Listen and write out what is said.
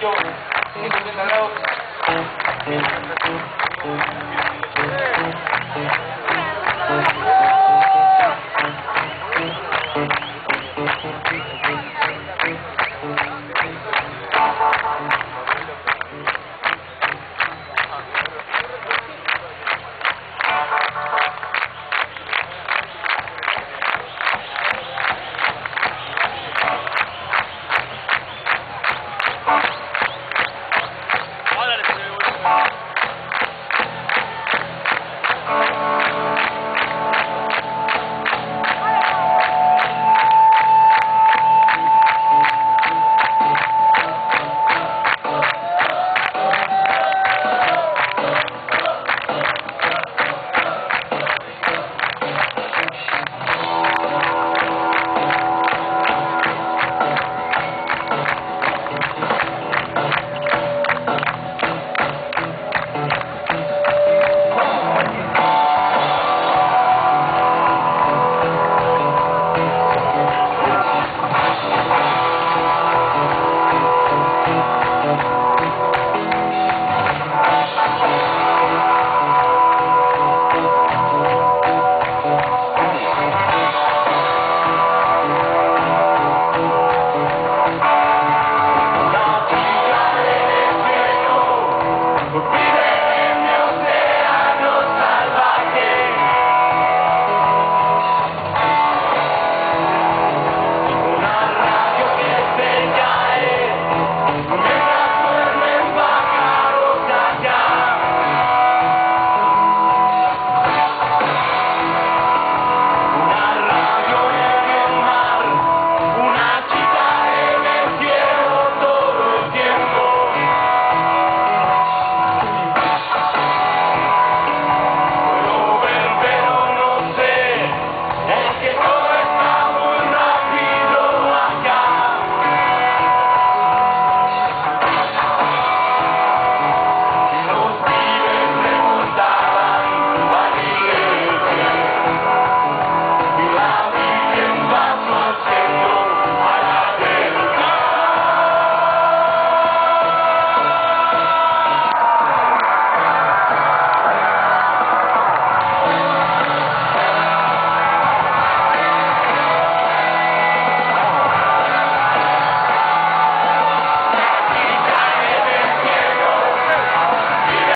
Giro 180 grados.